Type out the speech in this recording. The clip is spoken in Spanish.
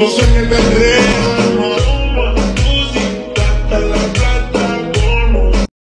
todos en el berrero.